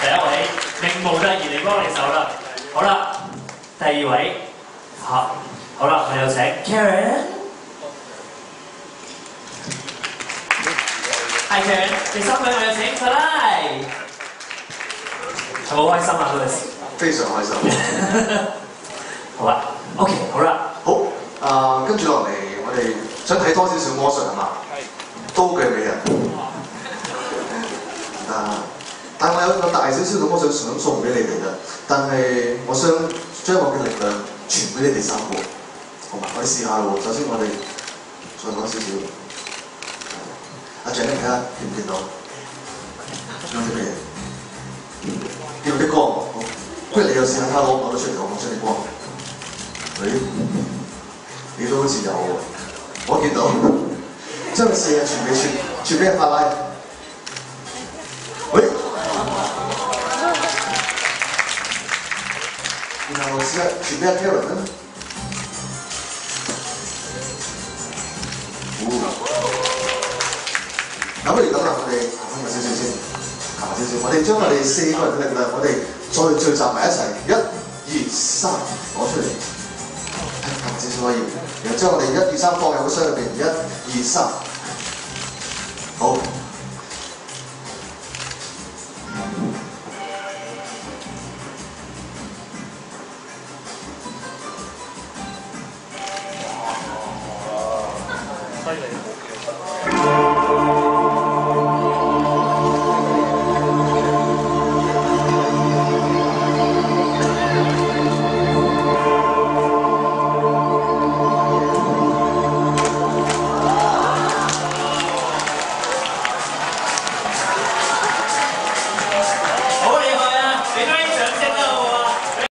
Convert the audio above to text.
第一位命模特兒嚟幫你手啦。好啦，第二位，好，好啦，我有請 Karen。係 Karen，第三位我有請咪好開心啊？嗰陣時。非常開心。好啊，OK，好啦，好，啊、跟住落嚟，我哋想睇多少少魔術係嘛？刀具美人。啊！但我有個大少少嘅魔術想送俾你哋嘅，但係我想將我嘅力量傳俾你哋三個，好嘛？我哋試下咯喎。首先我哋再講少少。阿鄭，你睇下見唔見到？仲有啲咩嘢？見到啲光，不如你又試下睇下攞唔攞得出嚟，我講出啲光。你你都好似有喎，我見到，將個四日傳俾傳傳俾法拉。然後試下傳俾阿 Karen 啦。咁不如咁啦，我哋行埋少少先，行埋少少。我哋將我哋四個人嘅力量，我哋再聚集埋一齊，一、二、三，攞出嚟。行少少可以，然後將我哋一、二、三放入個箱入邊，一、二、三。好犀利